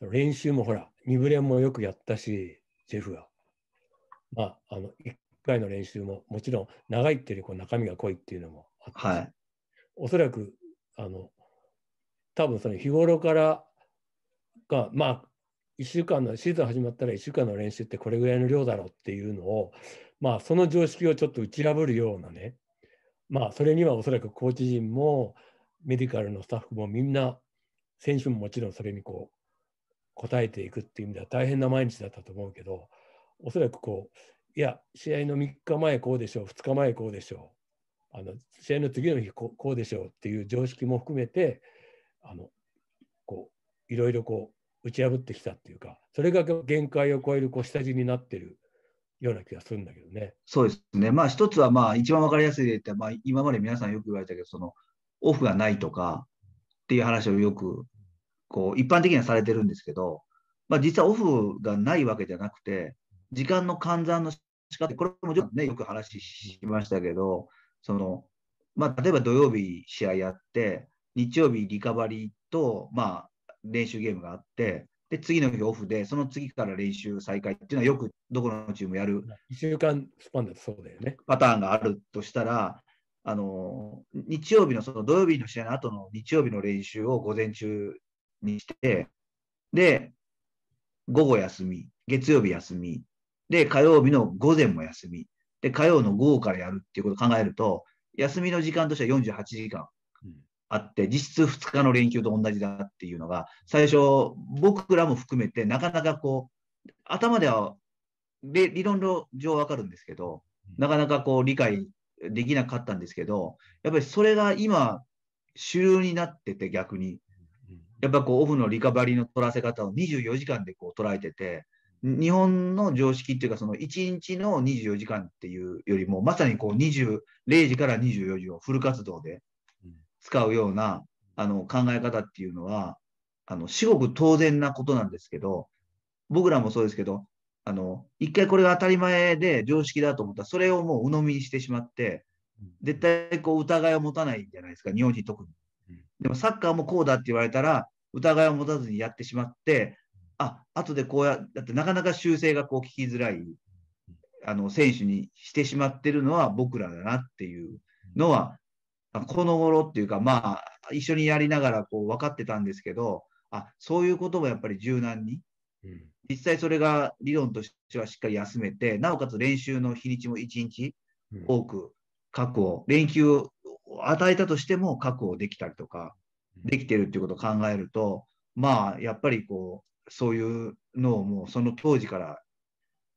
練習もほら、2部練もよくやったし、ジェフが。まあ、あの、1回の練習も、もちろん長いっていうよりこう中身が濃いっていうのもあったし、はい。おそらく、あの、多分その日頃からが、まあ、1週間の、シーズン始まったら1週間の練習ってこれぐらいの量だろうっていうのを、まあ、その常識をちょっと打ち破るようなね、まあ、それにはおそらくコーチ陣も、メディカルのスタッフもみんな、選手ももちろんそれにこう、応えていくっていう意味では大変な毎日だったと思うけど、おそらくこう、いや、試合の3日前こうでしょう、2日前こうでしょう、あの試合の次の日こうでしょうっていう常識も含めて、あのこういろいろこう打ち破ってきたっていうか、それが限界を超えるこう下地になってるような気がするんだけどね。そうですね。まあ一つはまあ一番わかりやすいで言ったら、まあ今まで皆さんよく言われたけど、そのオフがないとかっていう話をよくこう一般的にはされてるんですけど、まあ実はオフがないわけじゃなくて、時間の換算の仕方、これもちょっとね、よく話しましたけど、その、まあ例えば土曜日試合やって、日曜日リカバリーと、まあ練習ゲームがあって、で、次の日オフで、その次から練習再開っていうのはよくどこのチームもやる1週間スパンだとそうだよね。パターンがあるとしたら、あの日曜日のその土曜日の試合の後の日曜日の練習を午前中にして、で、午後休み、月曜日休み、で、火曜日の午前も休み、で、火曜の午後からやるっていうことを考えると、休みの時間としては48時間うんあって、実質2日の連休と同じだっていうのが、最初、僕らも含めて、なかなかこう、頭ではで理論上わかるんですけど、なかなかこう理解できなかったんですけど、やっぱりそれが今、主流になってて逆に、やっぱこうオフのリカバリーの取らせ方を24時間でこう捉えてて、日本の常識っていうか、その1日の24時間っていうよりも、まさにこう20 0時から24時をフル活動でうん使うようなあの考え方っていうのは、あの至極当然なことなんですけど、僕らもそうですけど、あの一回これが当たり前で常識だと思ったら、それをもう鵜呑みにしてしまって、絶対こう疑いを持たないんじゃないですか、日本人特にうん。でもサッカーもこうだって言われたら、疑いを持たずにやってしまって、あ後でこうや、だってなかなか修正がこう聞きづらいあの選手にしてしまってるのは僕らだなっていうのは、あこの頃っていうか、まあ、一緒にやりながらこう分かってたんですけど、あそういうこともやっぱり柔軟に、うん。実際それが理論としてはしっかり休めて、なおかつ練習の日にちも1日うん。多く確保、連休を与えたとしても確保できたりとか、できてるっていうことを考えると、まあ、やっぱりこう、そういうのをもうその当時から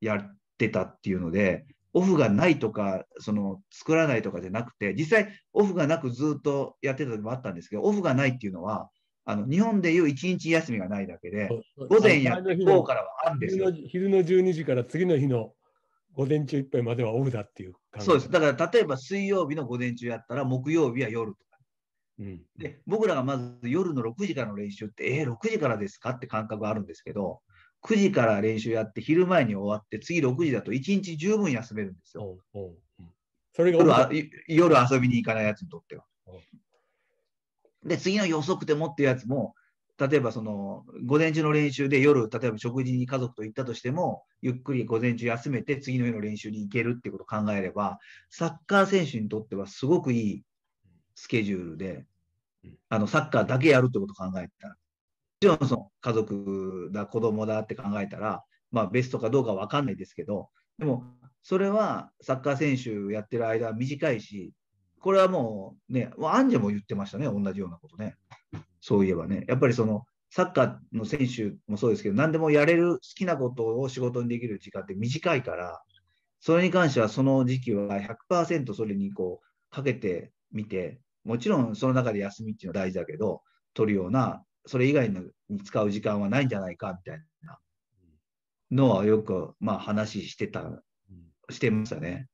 やってたっていうので、オフがないとか、その作らないとかじゃなくて、実際オフがなくずっとやってた時もあったんですけど、オフがないっていうのは、あの日本でいう1日休みがないだけで、午前や午後からはあるんですよ。昼の昼の12時から次の日の午前中いっぱいまではオフだっていう感じそうです。だから例えば水曜日の午前中やったら、木曜日は夜とか。うんで、僕らがまず夜の6時からの練習って、えー、6時からですかって感覚があるんですけど、9時から練習やって、昼前に終わって、次6時だと1日十分休めるんですよ。うんうんうんそれが夜遊びに行かないやつにとってはうん。で、次の日遅くてもっていうやつも、例えばその午前中の練習で夜、例えば食事に家族と行ったとしても、ゆっくり午前中休めて次の日の練習に行けるってことを考えれば、サッカー選手にとってはすごくいいスケジュールでうん、あのサッカーだけやるってことを考えた。ら、もちろんその家族だ、子供だって考えたら、まあベストかどうかわかんないですけど、でもそれはサッカー選手やってる間は短いし、これはもうね、アンジェも言ってましたね、同じようなことね。そういえばね、やっぱりそのサッカーの選手もそうですけど、何でもやれる好きなことを仕事にできる時間って短いから、それに関してはその時期は100%それにこうかけてみて、もちろんその中で休みっていうのは大事だけど、取るような、それ以外のに使う時間はないんじゃないかみたいなのはよくまあ話してた、してましたね。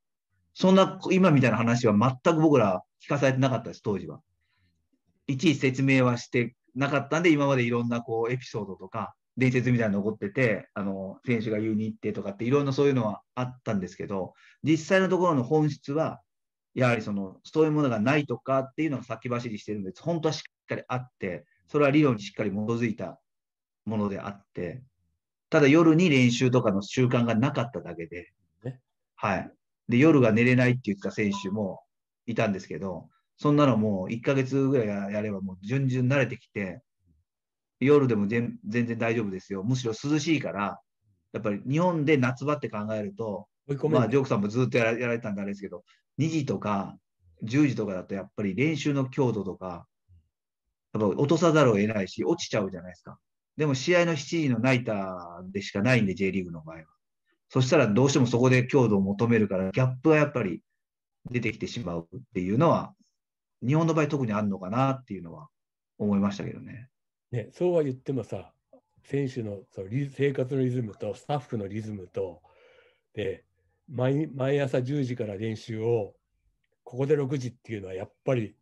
そんな今みたいな話は全く僕ら聞かされてなかったです、当時は。いちいち説明はしてなかったんで、今までいろんなこうエピソードとか、伝説みたいなの残ってて、あの選手が言うに行ってとかって、いろんなそういうのはあったんですけど、実際のところの本質は、やはりそのそういうものがないとかっていうのが先走りしてるんです、本当はしっかりあって、それは理論にしっかり基づいたものであって、ただ夜に練習とかの習慣がなかっただけで、ねはい。で、夜が寝れないって言った選手もいたんですけど、そんなのもう1ヶ月ぐらいややればもう順々慣れてきて、夜でも全全然大丈夫ですよ。むしろ涼しいから、やっぱり日本で夏場って考えると、まあ、ねジョークさんもずっとやらやられてたんであれですけど、2時とか10時とかだとやっぱり練習の強度とか、やっぱ落とさざるを得ないし、落ちちゃうじゃないですか。でも試合の7時のナイターでしかないんで、J リーグの場合は。そしたらどうしてもそこで強度を求めるから、ギャップがやっぱり出てきてしまうっていうのは、日本の場合特にあるのかなっていうのは思いましたけどね。ね、そうは言ってもさ、選手のその生活のリズムとスタッフのリズムと、で毎、毎朝10時から練習を、ここで6時っていうのはやっぱり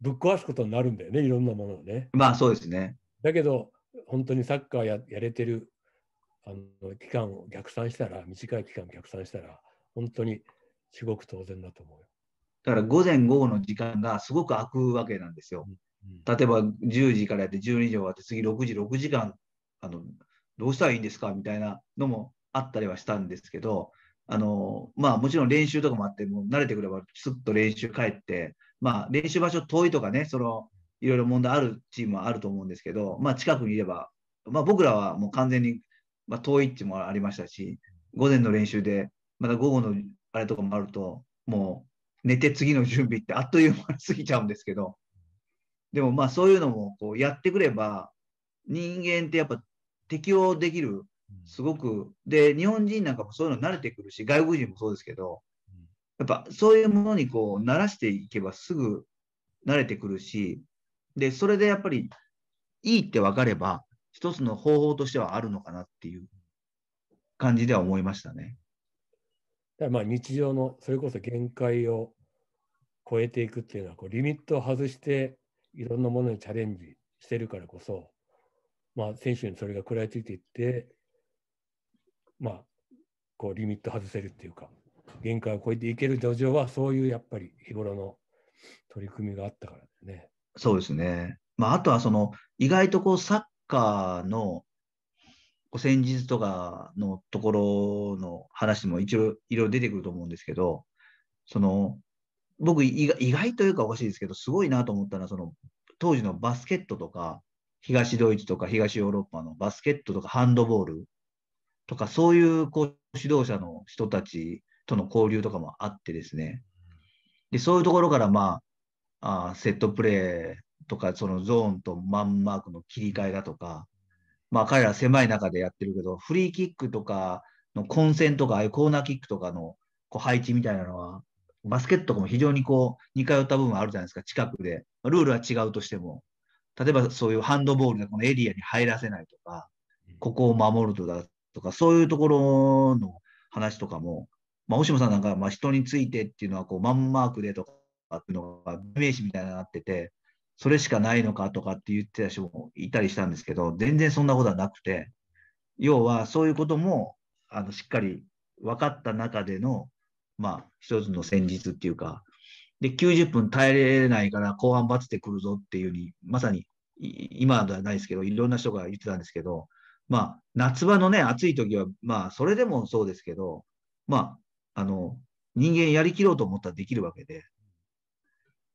ぶっ壊すことになるんだよね、いろんなものをね。まあそうですね。だけど、本当にサッカーややれてるあの期間を逆算したら、短い期間を逆算したら、本当に至極当然だと思うよ。だから午前午後の時間がすごく空くわけなんですよ。うん例えば10時からやって12時終わって次6時、6時間あのどうしたらいいんですか？みたいなのもあったりはしたんですけど、あのまあ、もちろん練習とかもあって、もう慣れてくればすっと練習帰って、まあ、練習場所遠いとかね、そのいろいろ問題あるチームはあると思うんですけど、まあ、近くにいれば、まあ、僕らはもう完全に、まあ、遠いっていうもありましたし、午前の練習で、また午後のあれとかもあると、もう寝て次の準備ってあっという間に過ぎちゃうんですけど、でもまあそういうのもこうやってくれば、人間ってやっぱ適応できる、すごく、で、日本人なんかもそういうの慣れてくるし、外国人もそうですけど、やっぱそういうものにこう慣らしていけばすぐ慣れてくるし、で、それでやっぱりいいって分かれば、一つの方法としてはあるのかなっていう感じでは思いましたね。だまあ日常のそれこそ限界を超えていくっていうのはこうリミットを外していろんなものにチャレンジしてるからこそ、まあ、選手にそれが食らいついていって、まあ、こうリミット外せるっていうか限界を超えていける土壌はそういうやっぱり日頃の取り組みがあったからだよね。そうですね。まあ、あとはその意外とこうサッカーの戦術とかのところの話も一応いろいろ出てくると思うんですけど、その僕意外意外というかおかしいですけど、すごいなと思ったのは、その当時のバスケットとか、東ドイツとか東ヨーロッパのバスケットとかハンドボールとか、そういうこう指導者の人たちとの交流とかもあってですね、でそういうところから、まあ、あセットプレーとか、そのゾーンとマンマークの切り替えだとか、まあ、彼ら狭い中でやってるけど、フリーキックとかの混戦とか、ああいうコーナーキックとかのこう配置みたいなのは、バスケットとかも非常にこう似通った部分あるじゃないですか、近くで。ルールは違うとしても、例えばそういうハンドボールでこのエリアに入らせないとか、ここを守るとだとか、そういうところの話とかも、まあ、星野さんなんか、まあ、人についてっていうのはこうマンマークでとかっていうのが名詞みたいになってて、それしかないのかとかって言ってた人もいたりしたんですけど、全然そんなことはなくて、要はそういうこともあのしっかり分かった中での、まあ、一つの戦術っていうか、で、90分耐えれないから後半バツで来るぞっていうに、まさに今ではないですけど、いろんな人が言ってたんですけど、まあ、夏場のね、暑い時は、まあ、それでもそうですけど、まあ、あの、人間やりきろうと思ったらできるわけで、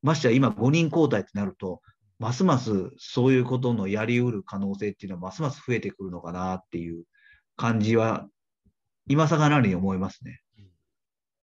ましてや今5人交代ってなると、ますますそういうことのやりうる可能性っていうのはますます増えてくるのかなっていう感じは、今更なりに思いますね。